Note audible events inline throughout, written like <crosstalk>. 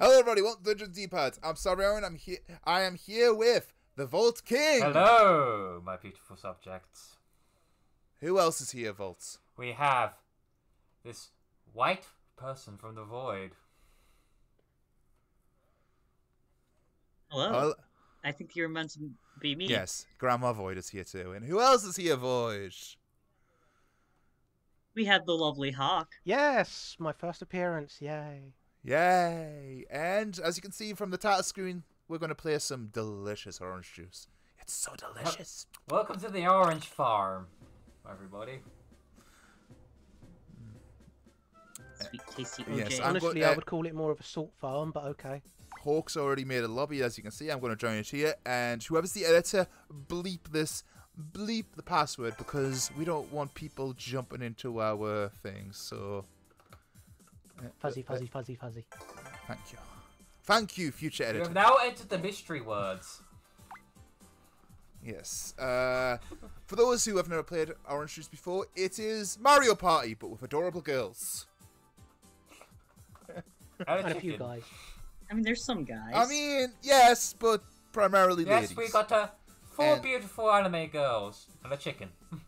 Hello everybody, welcome to Dungeons D-pads. I'm Sabrion, I'm here I am here with the Volt King. Hello, my beautiful subjects. Who else is here, Volts? We have this white person from the void. Hello. Hello. I think you're meant to be me. Yes, Grandma Void is here too. And who else is here, Void? We have the lovely Hawk. Yes, my first appearance. Yay. Yay! And as you can see from the title screen, we're going to play some delicious orange juice. It's so delicious. Welcome to the Orange Farm, everybody. Sweet, tasty Yes, I'm Honestly, go- I uh, would call it more of a salt farm, but okay. Hawk's already made a lobby, as you can see. I'm going to join it here. And whoever's the editor, bleep this, bleep the password because we don't want people jumping into our things. So. uh, Fuzzy, uh, uh, fuzzy, fuzzy, fuzzy. Thank you. Thank you, future We editor. have now entered the mystery words. Yes. Uh, for those who have never played Orange Juice before, it is Mario Party, but with adorable girls. <laughs> And a And a few guys. I mean, there's some guys. I mean, yes, but primarily Yes, ladies. we got uh, four And- beautiful anime girls and a chicken. <laughs>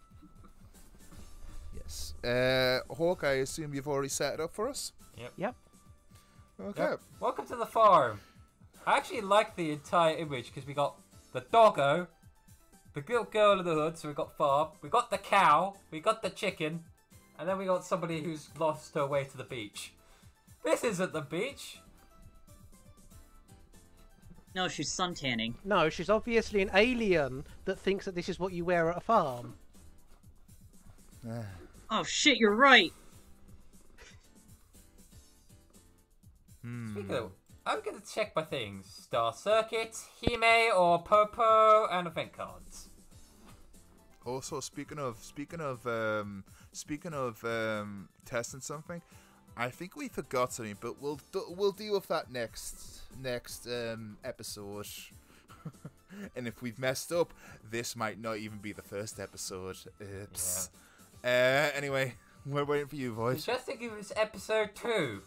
Yes. Uh, Hawk, I assume you've already set it up for us? Yep. Yep. Okay. Yep. Welcome to the farm. I actually like the entire image because we got the doggo, the little girl in the hood, so we got farm, we got the cow, we got the chicken, and then we got somebody who's lost her way to the beach. This isn't the beach. No, she's suntanning. No, she's obviously an alien that thinks that this is what you wear at a farm. Uh, Oh shit, you're right. hmm. Speaking of, I'm gonna check my things: Star Circuit, Hime, or Popo, and event cards. Also, speaking of speaking of um, speaking of um, testing something, I think we forgot something, but we'll we'll deal with that next next um, episode. <laughs> and if we've messed up, this might not even be the first episode. Oops. Uh, anyway, <laughs> we're waiting for you, voice. Just think it was episode two.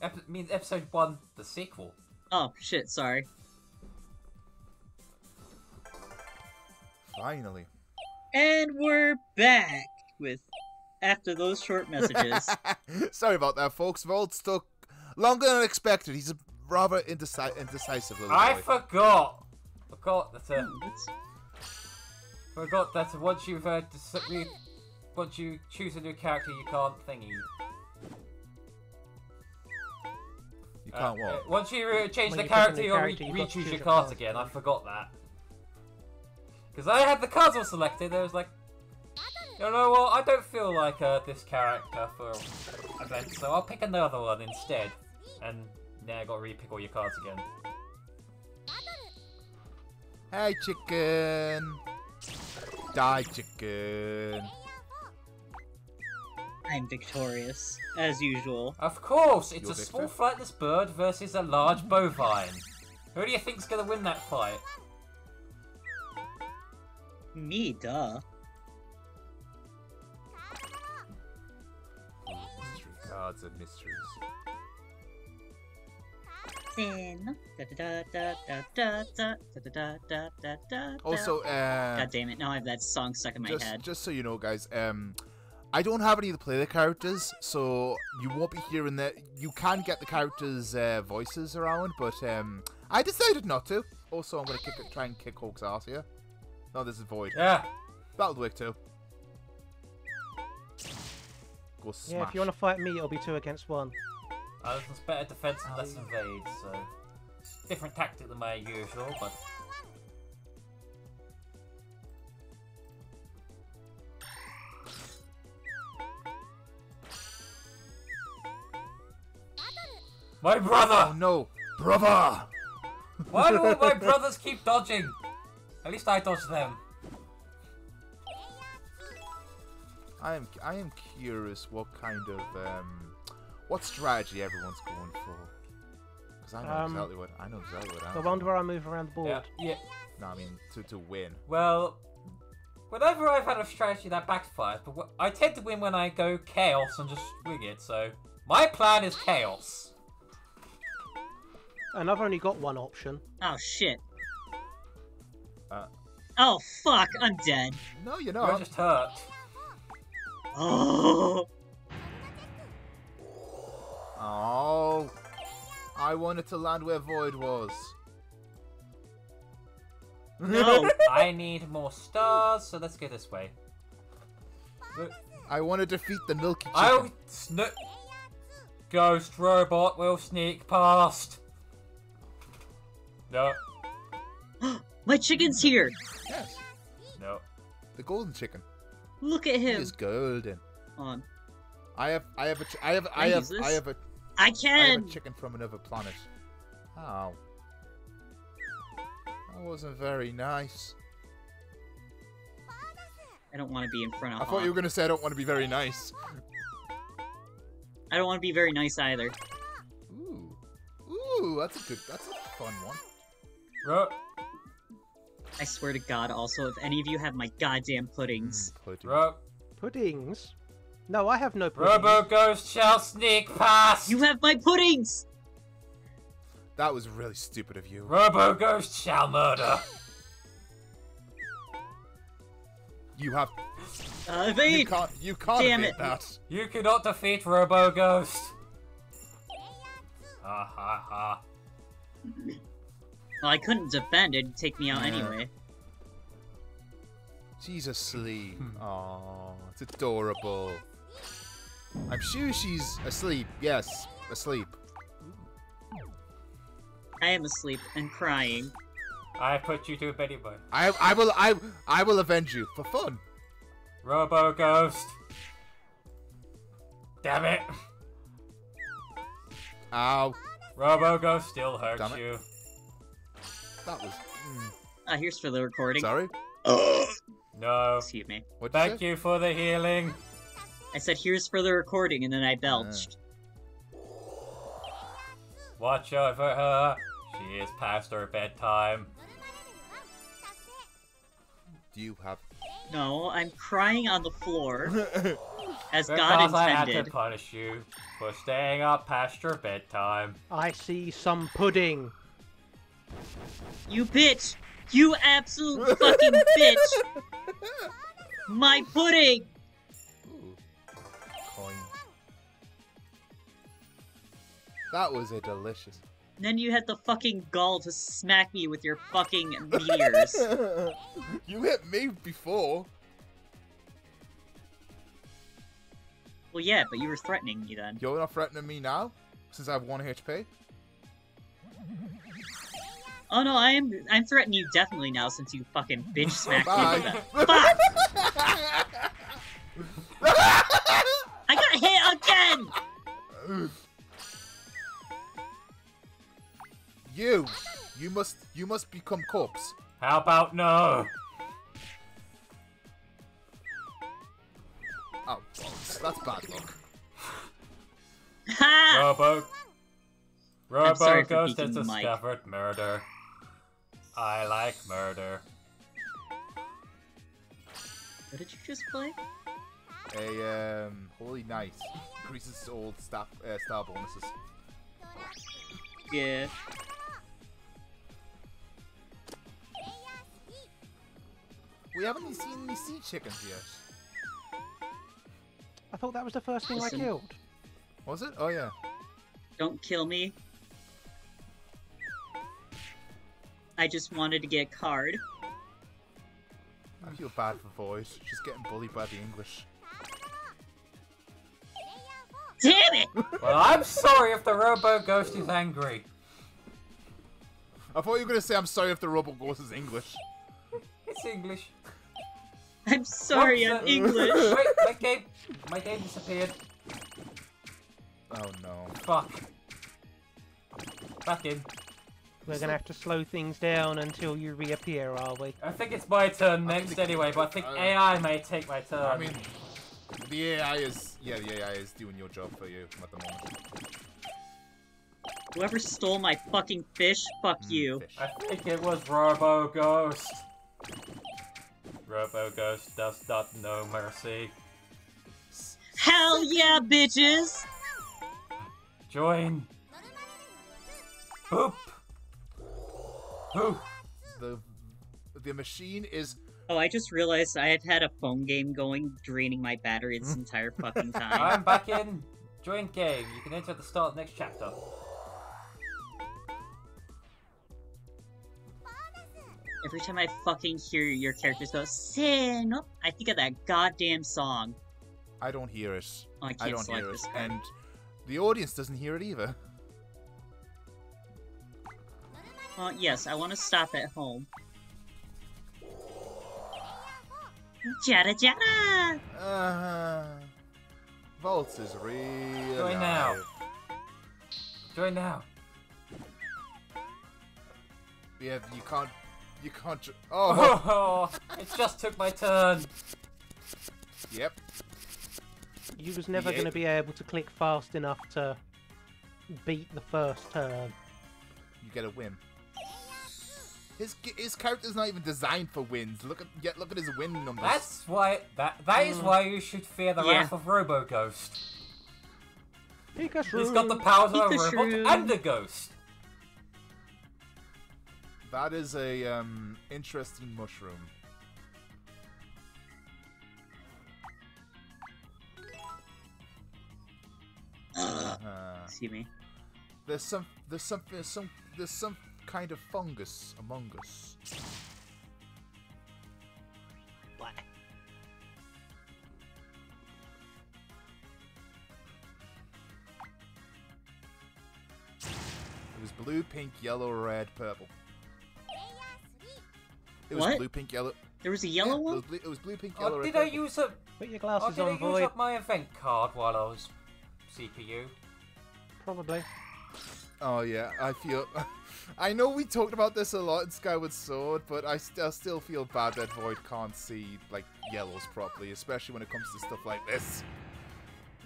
Epi- means episode one, the sequel. Oh shit, sorry. Finally. And we're back with after those short messages. <laughs> Sorry about that, folks. Volt took longer than expected. He's a rather indeci- indecisive little I boy. forgot. Forgot that. Uh, forgot that once you've uh, dis- re- once you choose a new character, you can't thingy. you Uh, can't uh, walk. once you uh, change When the you pick a character, you'll re- you re-choose your your cards cards, again. I forgot that. Because I had the cards all selected, I was like, you know what? I don't feel like uh, this character for events, so I'll pick another one instead. And now I got to re-pick all your cards again. Hey, chicken. Die, chicken. I'm victorious, as usual. Of course, it's You're a small flightless bird versus a large bovine. Who do you think's gonna win that fight? Me, duh. Da da da. Also, uh, God damn it! Now I have that song stuck in my just, head. just so you know, guys, um, I don't have any of the player characters, so you won't be hearing that. You can get the characters' uh, voices around, but um, I decided not to. Also, I'm gonna kick try and kick Hulk's ass here. No, this is Void. Yeah, That'll work too. Go smash. Yeah, if you want to fight me, it'll be two against one. uh, it's better defense and less invade, so different tactic than my usual, but my brother! Oh brother. no, brother! Why do all my <laughs> brothers keep dodging? At least I dodge them. I am I am curious what kind of um what strategy everyone's going for. Because I know Um, exactly what I know exactly what The I'm. one where I move around the board. Yeah, yeah. No, I mean to to win. Well, whenever I've had a strategy that backfires, but wh- I tend to win when I go chaos and just wing it. So my plan is chaos. And I've only got one option. Oh shit. Uh. Oh fuck, I'm dead. No, you're You're just hurt. Oh. Oh, I wanted to land where Void was. No. <laughs> I need more stars, so let's go this way. Look, I want to defeat the Milky Chicken. I'll sn- Ghost robot will sneak past. No, <gasps> My chicken's here. Yes, no. the golden chicken. Look at him. He's golden. On. I have, I have a, ch- I have, I have? I have a, I I have can. a chicken from another planet. How? That wasn't very nice. I don't want to be in front of. I thought you were gonna say I don't want to be very nice. I don't want to be very nice either. Ooh, ooh, that's a good, that's a fun one. Ro- I swear to God. Also, if any of you have my goddamn puddings, Mm, pudding. Ro- Puddings? No, I have no puddings. Robo Ghost shall sneak past. you have my puddings. That was really stupid of you. Robo Ghost shall murder. You have, Uh, you can't, you can't Damn evade it. that. You cannot defeat Robo Ghost. Ha ha ha. <laughs> Well, I couldn't defend. It'd take me out Yeah. anyway. She's asleep. Hmm. Aww, it's adorable. I'm sure she's asleep. Yes, asleep. I am asleep and crying. I put you to bed anyway. I, I will, I, I will avenge you for fun. Robo Ghost. Damn it. Ow, Robo Ghost still hurts Damn it. you. That was. mm, Ah, here's for the recording. sorry. <gasps> No. Excuse me. What? Thank you for the healing. I said here's for the recording, and then I belched. Watch over her. She is past her bedtime. Do you have? No, I'm crying on the floor <laughs> as Because God I had to punish you for staying up past your bedtime. I see some pudding. You bitch! You absolute fucking bitch! <laughs> My pudding! Ooh, coin. That was a delicious. And then you had the fucking gall to smack me with your fucking meteors. <laughs> you hit me before. well, yeah, but you were threatening me then. You're not threatening me now, since I have one HP. Oh no, I am. I'm threatening you definitely now since you fucking bitch <laughs> smacked me with that. Fuck! <laughs> I got hit again! you, you must, you must become corpse. How about no? Oh, balls. that's bad luck. <laughs> Robo. Robo Ghost has peeking the discovered murder. I like murder. What did you just play? A um, holy night increases all stat, uh, star bonuses. Yeah. We haven't even seen any sea chickens yet. I thought that was the first thing Listen. I killed. Was it? Oh yeah. Don't kill me. I just wanted to get a card. I feel bad for Void. She's getting bullied by the English. Damn it! Well, I'm sorry if the Robo Ghost is angry. I thought you were gonna say I'm sorry if the Robo Ghost is English. It's English. I'm sorry, What I'm the- English. <laughs> Wait, my game, my game disappeared. Oh no. Fuck. Back in. We're gonna have to slow things down until you reappear, are we? I think it's my turn next think- anyway, but I think uh, AI may take my turn. I mean, the AI is yeah, the AI is doing your job for you at the moment. Whoever stole my fucking fish, fuck Mm, you. fish. I think it was Robo Ghost. Robo Ghost does not know mercy. Hell yeah, bitches! Join. Boop. Boop. <gasps> The the machine is Oh, I just realized I had had a phone game going, draining my battery this hmm. entire fucking <laughs> time. I'm back in. Join game. You can enter at the start of the next chapter. Every time I fucking hear your characters go, Sin, oh, I think of that goddamn song. I don't hear it. Oh, I I don't hear it, and the audience doesn't hear it either. Well, yes, I want to stop at home. Jada jada! Uh, Volts is real. Join now. Join now. Yeah, you can't. You can't. Oh, Oh, <laughs> it just took my turn. yep. You was never Yeah. going to be able to click fast enough to beat the first turn. You get a win. His his character's not even designed for wins. Look at yet look at his win numbers. That's why that that is why you should fear the Yeah. wrath of Robo Ghost. Pikachu! He's got the powers of a robot and a ghost. That is a um interesting mushroom. Uh, Excuse me. there's some there's some there's some there's some kind of fungus among us. What? It was blue, pink, yellow, red, purple. It was What? blue, pink, yellow. There was a Yeah, yellow It one? was blue, it was blue, pink, oh, yellow, Oh, red, did I purple. use up? Put your Oh, glasses did I on, use boy. up my event card while I was CPU? Probably. Oh yeah, I feel. <laughs> I know we talked about this a lot in Skyward Sword, but I still still feel bad that Void can't see like yellows properly, especially when it comes to stuff like this.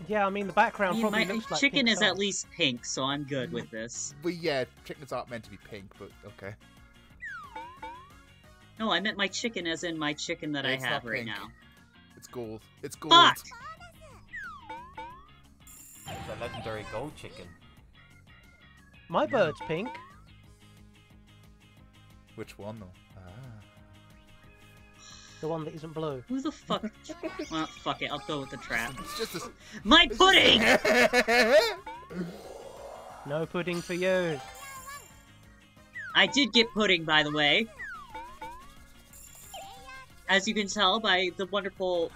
Yeah, I mean, the background Yeah, probably my looks like chicken pink is at least pink, so I'm good with this. But yeah, chickens aren't meant to be pink, but okay. No, I meant my chicken as in my chicken that I It's not have right pink. now. It's gold. It's gold. Fuck! It's a legendary gold chicken. My bird's pink. Which one though? Ah. The one that isn't blue. Who the fuck? <laughs> well, fuck it, I'll go with the trap. It's just a. My pudding! <laughs> No pudding for you. I did get pudding, by the way. As you can tell by the wonderful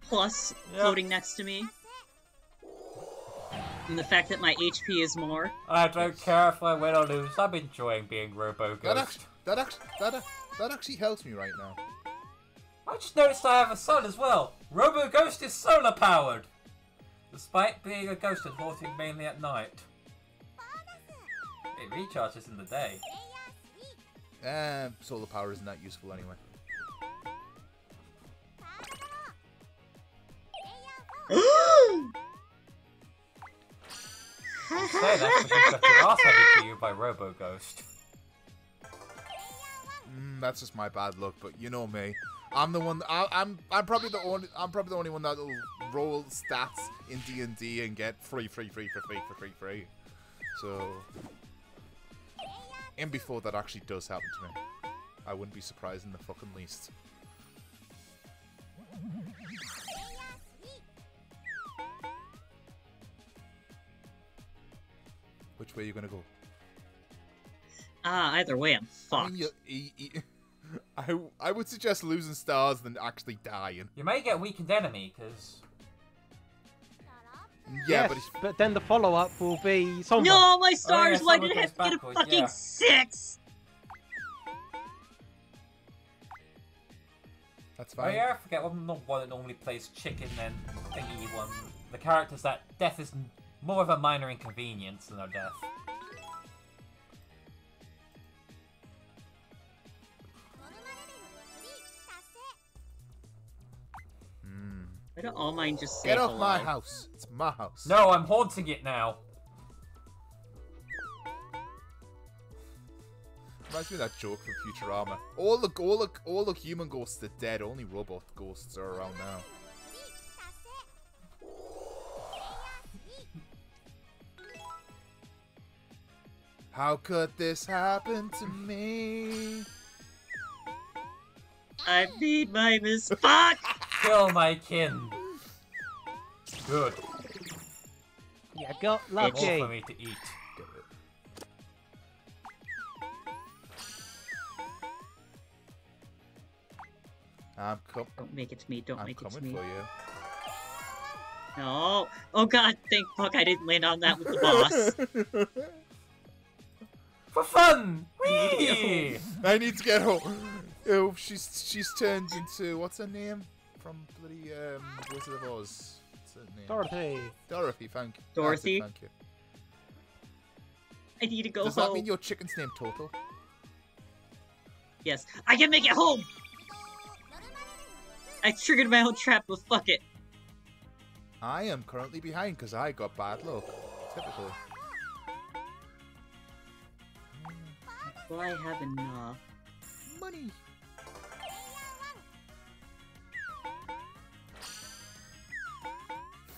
plus Yep. floating next to me. And the fact that my HP is more. I don't care if I win or lose. I'm enjoying being Robo that Ghost. actually, that actually, that, that actually helps me right now. I just noticed I have a son as well. Robo Ghost is solar powered, despite being a ghost and haunting mainly at night. It recharges in the day. Eh, solar power isn't that useful anyway. Say that because got your ass to you by Robo Ghost. Mm, that's just my bad luck, but you know me. I'm the one. I, I'm. I'm probably the only. I'm probably the only one that'll roll stats in D and D and get free, free, free, for free, for free, free. So, and before that actually does happen to me, I wouldn't be surprised in the fucking least. Way are you gonna go? Ah, either way, I'm I, fucked. mean, you, e- <laughs> I, I would suggest losing stars than actually dying. You may get weakened enemy because Yeah, yes, but it's, but then the follow-up will be Sombra. No, my stars! yeah, Why someone did I have to goes get a fucking yeah. six? that's fine. oh yeah, I forget I'm not one that normally plays chicken and thingy one. The characters that death is n- more of a minor inconvenience than a death. Hmm. Why don't all mine just say Get off hello? my house. It's my house. No, I'm haunting it now. reminds me of that joke from Futurama. All the all the all the human ghosts are dead. Only robot ghosts are around now. How could this happen to me? I made my mis- Fuck! <laughs> Kill my kin. Good. You got More lucky. for me to eat. I'm com- Don't make it to me, don't I'm make it to coming me. for you. No. Oh god, thank fuck I didn't land on that with the boss. <laughs> For fun! need Whee! <laughs> I need to get home. Oh, she's she's turned into what's her name from bloody um, Wizard of Oz. What's her name? Dorothy. Dorothy. Thank you. Dorothy? Thank you. I need to go Does home. that mean your chicken's name Toto? Yes. I can make it home! I triggered my own trap, but fuck it. I am currently behind because I got bad luck. Typical. Will I have enough? Money.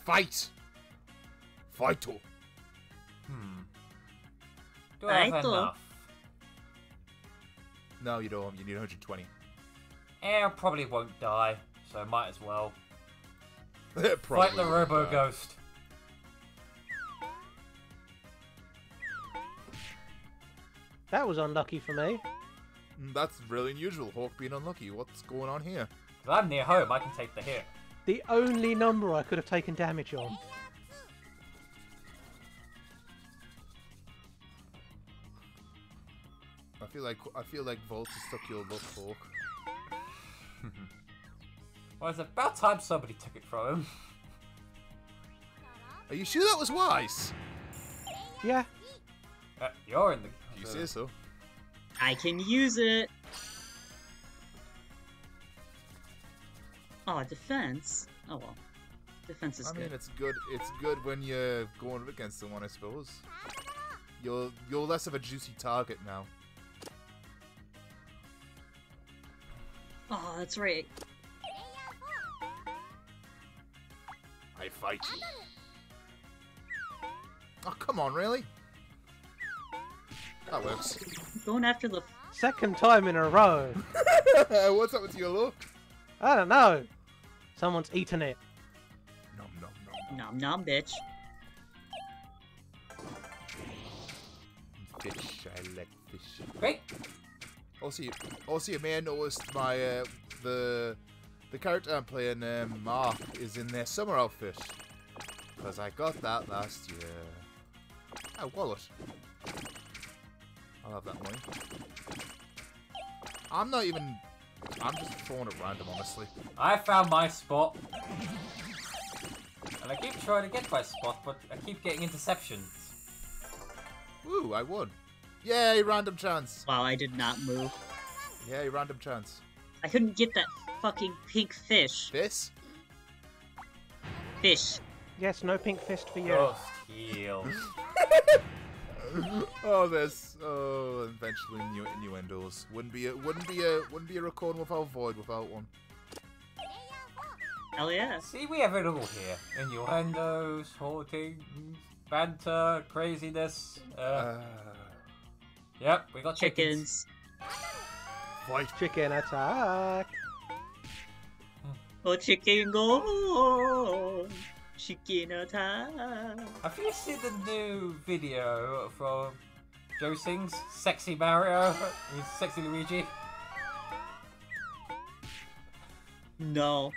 Fight. Fighto. Hmm. Do I have Right, enough? No, you don't. You need 120. Eh, I probably won't die, so might as well. <laughs> Probably Fight the won't Robo die. Ghost. That was unlucky for me. Mm, That's really unusual. Hawk being unlucky. What's going on here? 'Cause I'm near home, I can take the hit. The only number I could have taken damage on. I feel like I feel like Volt has stuck your luck, Hawk. <laughs> Well, it's about time somebody took it from him. Are you sure that was wise? Yeah. Uh, you're in the. You the- say so. I can use it! Oh, defense. Oh well. Defense is I mean, it's good. It's good when you're going up against someone, I suppose. You're you're less of a juicy target now. Oh, that's right. I fight you. Oh come on, really? That works. Going after the. Second time in a row. <laughs> What's up with your luck? I don't know. Someone's eaten it. Nom nom nom. Nom nom, bitch. Fish. I like fish. Great. Also, you, also, you may have noticed my uh, the the character I'm playing, um, Marc, is in their summer outfit because I got that last year. Oh, wallet. I'll have that money. I'm not even. I'm just throwing it random, honestly. I found my spot. And I keep trying to get my spot, but I keep getting interceptions. Woo! I won. Yay! Random chance. Wow, I did not move. Yay! Random chance. I couldn't get that fucking pink fish. This. Fish. Yes, no pink fist for you. Ghost heal. <laughs> <laughs> Oh, there's oh, eventually new innuendos. Wouldn't be a wouldn't be a wouldn't be a recording without void without one. Hell yeah. See, we have it all here. Innuendos, hauntings, banter, craziness. Uh, Uh, yep, we got chickens. Chickens. fight. Chicken attack. Oh, chicken go. Chicken attack. Have you seen the new video from Joe Sings Sexy Mario with Sexy Luigi? No.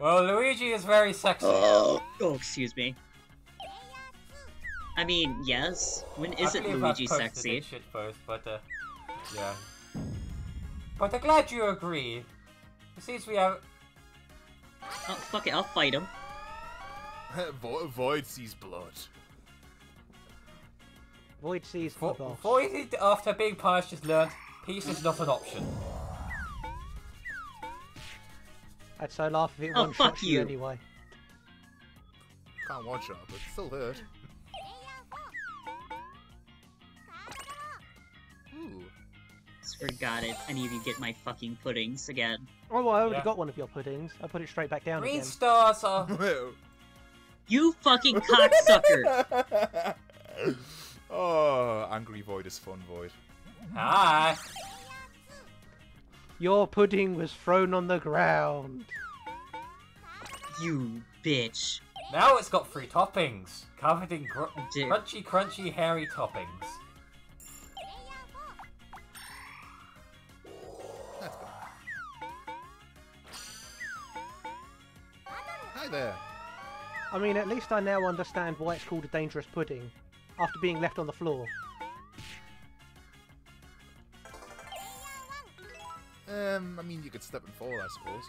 Well, Luigi is very sexy. Oh, oh, excuse me. I mean, yes. When I isn't believe I've Luigi sexy? it shit post, but uh, yeah. But I'm glad you agree. It seems we have. Oh, fuck it, I'll fight him. <laughs> Vo- void sees blood. Void sees the Vo- boss. Void, after being punished, has learned peace is not an option. I'd so laugh if it Oh, one shot fuck you you. anyway. Can't one shot, but it still hurt. Ooh. Or God, if any of you get my fucking puddings again. Oh, well, I already Yeah. got one of your puddings. I put it straight back down Green again. stars are. <laughs> You fucking cocksucker! <laughs> oh, angry void is fun void. Hi. Your pudding was thrown on the ground. You bitch. Now it's got three toppings, covered in gr- oh, Dear. crunchy, crunchy, hairy toppings. That's good. Hi there. I mean, at least I now understand why it's called a dangerous pudding, after being left on the floor. Um, I mean, you could step and fall, I suppose.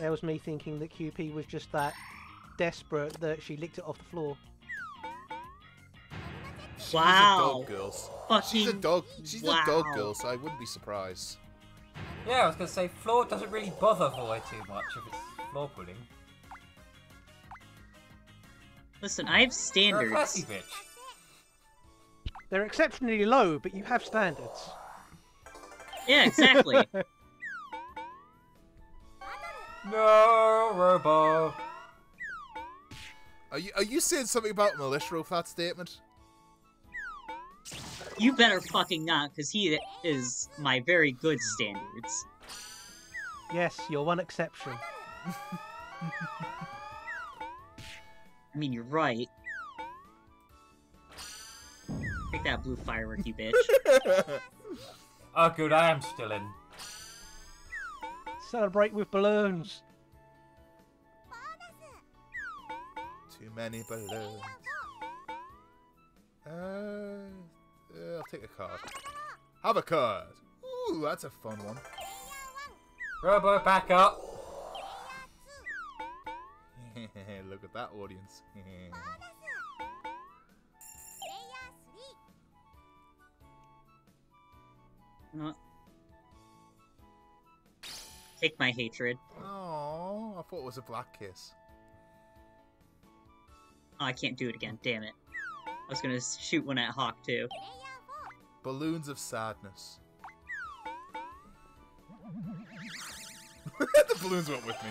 There was me thinking that QP was just that desperate that she licked it off the floor. She's Wow. a dog girl. She's a dog. She's a dog girl, so I wouldn't be surprised. Yeah, I was gonna say floor doesn't really bother Void too much if it's floor pudding. Listen, I have You're a standards. classy bitch. They're exceptionally low, but you have standards. Yeah, exactly. <laughs> No, Robo. Are you are you saying something about militia with that statement? you better fucking not, because he is my very good standards. Yes, you're one exception. <laughs> I mean, you're right. Take that blue firework, you bitch. <laughs> Oh, good, I am still in. Celebrate with balloons. Too many balloons. Uh, uh, I'll take a card. Have a card. Ooh, that's a fun one. Robo, back up. <laughs> Look at that audience. <laughs> Take my hatred. oh, I thought it was a black kiss. Oh, I can't do it again. Damn it. I was gonna shoot one at Hawk too. Balloons of sadness. <laughs> the balloons went with me.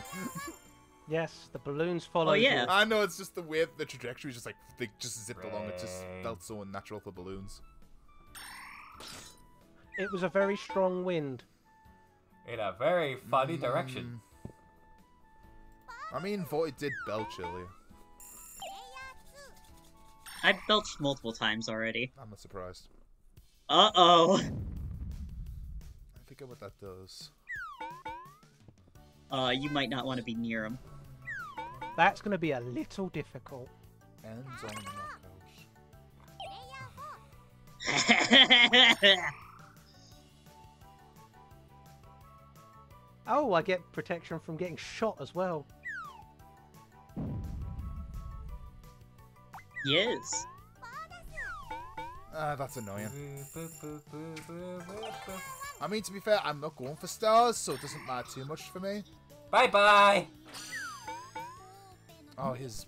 Yes, the balloons follow. Oh, yeah. you. I know it's just the way the trajectory is just like they just zipped along. It just felt so unnatural for balloons. It was a very strong wind. In a very funny direction. Mm. I mean, Void did belch earlier. I've belched multiple times already. I'm not surprised. Uh oh. I forget what that does. Uh, you might not want to be near him. That's going to be a little difficult. Ends on knockout. <laughs> Oh, I get protection from getting shot as well. yes. Ah, that's annoying. I mean, to be fair, I'm not going for stars, so it doesn't matter too much for me. Bye bye. Oh, his,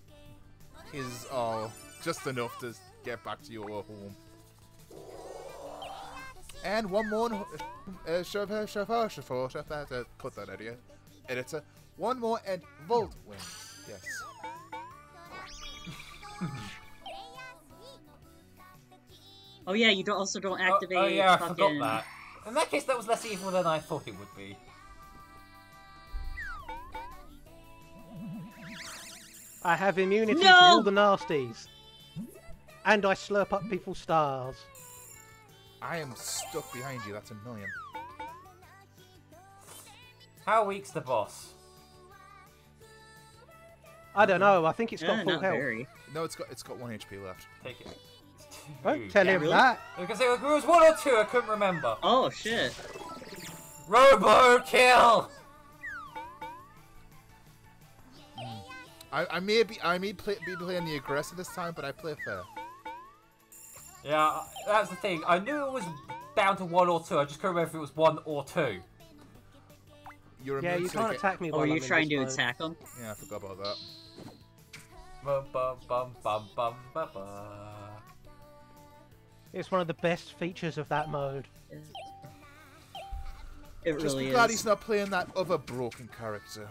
his, oh, just enough to get back to your home. And one more, uh, chauffeur, chauffeur, chauffeur, chauffeur, uh, cut that out here, editor. One more and Volt wins. Yes. Oh yeah, you don't also don't Oh, activate oh yeah, I forgot that. In that case, that was less evil than I thought it would be. I have immunity to all the nasties. And I slurp up people's stars. I am stuck behind you. That's annoying. How weak's the boss? I don't know, I think it's got Eh, full health. very. No, it's got it's got one HP left. Take it. Don't tell Yeah, him really? that. Because it was one or two, I couldn't remember. Oh shit. Robo kill! I, I may be I may play, be playing the aggressor this time, but I play fair. Yeah, uh, that's the thing. I knew it was down to one or two. I just couldn't remember if it was one or two. You're Yeah, immune you can't attack me Or while are I'm trying to mode. attack him? Yeah, I forgot about that. Bum bum bum bum bum bum bum. It's one of the best features of that mode. It Just really be glad is. he's not playing that other broken character.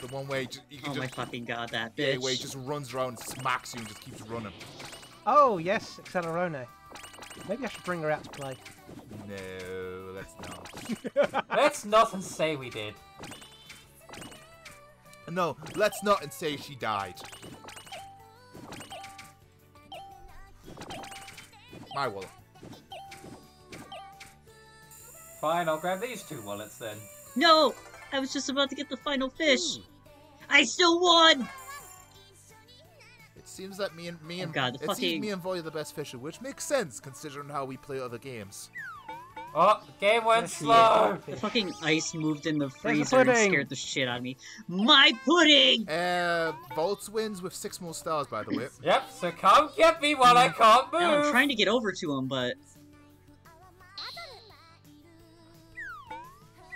The one where he, ju- you can Oh just, my fucking god, that yeah, bitch. where he just runs around and smacks you and just keeps running. Oh yes, Accelerone. Maybe I should bring her out to play. No, let's not. <laughs> Let's not and say we did. No, let's not and say she died. My wallet. Fine, I'll grab these two wallets then. No! I was just about to get the final fish! I still won! It seems that me and me Oh and God, the it seems fucking- me and Voy are the best fisher, which makes sense considering how we play other games. Oh, the game went Yes, he slow. is. The fucking ice moved in the the freezer and scared the shit out of me. My pudding! Uh, Volts wins with six more stars, by the way. Yep, so come get me while I can't move. Now I'm trying to get over to him, but.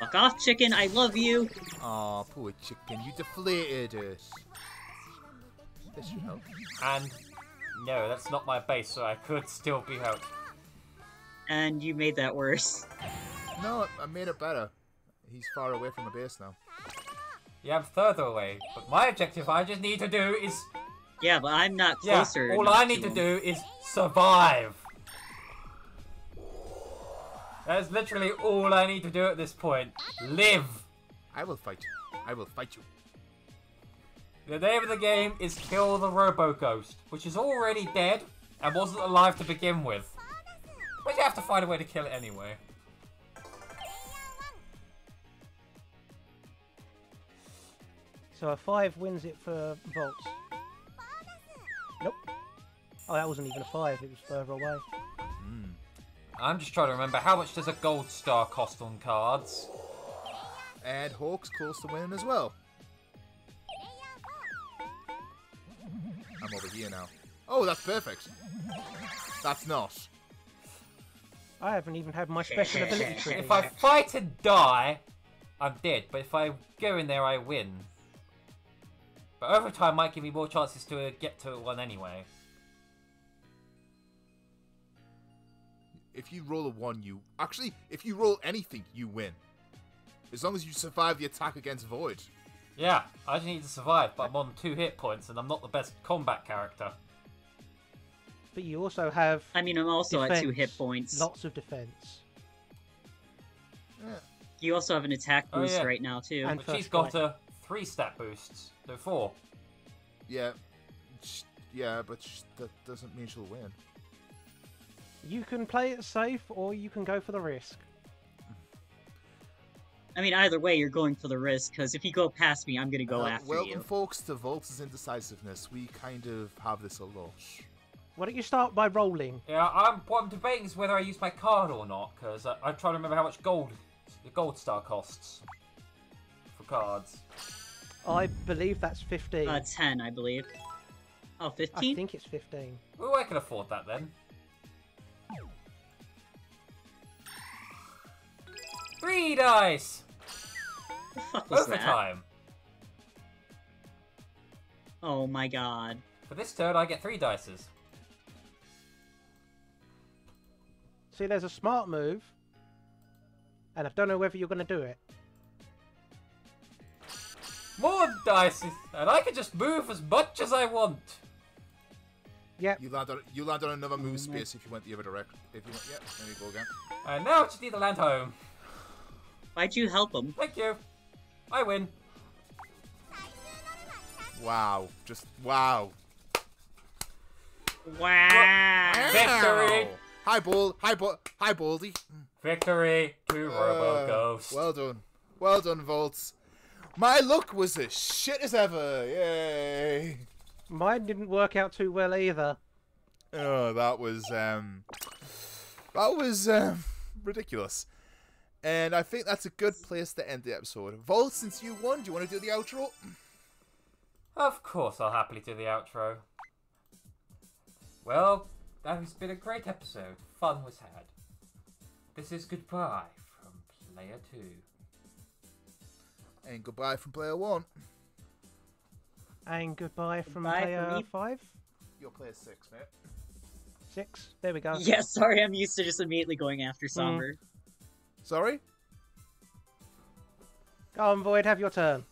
Fuck off, chicken, I love you! Aw, poor chicken, you deflated us. This should help. And no, that's not my base, so I could still be helped. And you made that worse. No, I made it better. He's far away from the base now. Yeah, I'm further away. But my objective I just need to do is Yeah, but I'm not closer. yeah, all I need to him. do is survive. That's literally all I need to do at this point. Live. I will fight you. I will fight you. The name of the game is Kill the Robo Ghost, which is already dead and wasn't alive to begin with. But you have to find a way to kill it anyway. So a five wins it for Volts. Nope. Oh, that wasn't even a five. It was further away. I'm just trying to remember how much does a gold star cost on cards? And Hawk's close to winning as well. I'm over here now. Oh, that's perfect. That's not. I haven't even had my special ability trigger. If I yet. fight and die, I'm dead. But if I go in there, I win. But overtime might give me more chances to uh, get to one anyway. If you roll a one, you actually, if you roll anything, you win. As long as you survive the attack against Void. Yeah, I just need to survive, but I'm on two hit points and I'm not the best combat character. But you also have I mean, I'm also at two hit points. Lots of defense. You also have an attack Oh, boost yeah. right now, too. And But she's got strike. a three stat boosts. No, four. Yeah, yeah, but that doesn't mean she'll win. You can play it safe, or you can go for the risk. I mean, either way, you're going for the risk, because if you go past me, I'm gonna go Uh, after welcome, you. folks, to Volt's indecisiveness. We kind of have this a lot. Why don't you start by rolling? Yeah, I'm. What I'm debating is whether I use my card or not, because I, I'm trying to remember how much gold the gold star costs for cards. I believe that's 15. Uh, 10, I believe. Oh, 15? I think it's 15. Well, I can afford that then. Three dice! the fuck was that? Overtime! Oh my god. For this turn, I get three dices. See, there's a smart move, and I don't know whether you're going to do it. More dice! And I can just move as much as I want. Yep. You land on you land on another move mm-hmm. space if you went the other direction. If you went, yeah, there you go again. And now I just need to land home. Why'd you help him? Thank you. I win. Wow, just wow. Wow. Victory! Hi, Ball. Hi, Ball. Hi, Baldy. Victory to Robo Uh, Ghost. Well done. Well done, Volts. My luck was as shit as ever. Yay. Mine didn't work out too well either. Oh, that was um, that was um, ridiculous. And I think that's a good place to end the episode. Vol, since you won, do you want to do the outro? Of course, I'll happily do the outro. Well, that has been a great episode. Fun was had. This is goodbye from Player 2. And goodbye from player one. And goodbye from Goodbye player me. 5. You're player six, mate. Six. There we go. <laughs> Yeah, sorry, I'm used to just immediately going after mm. Somber. Sorry. Go on, Void. Have your turn.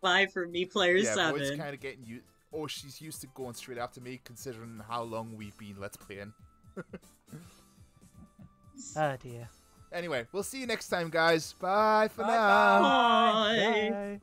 Five for me, player yeah, seven. Void's kind of getting you. Oh, she's used to going straight after me, considering how long we've been let's playing. <laughs> Oh ah, dear. Anyway, we'll see you next time, guys. Bye for Bye now. bye. Bye. Bye.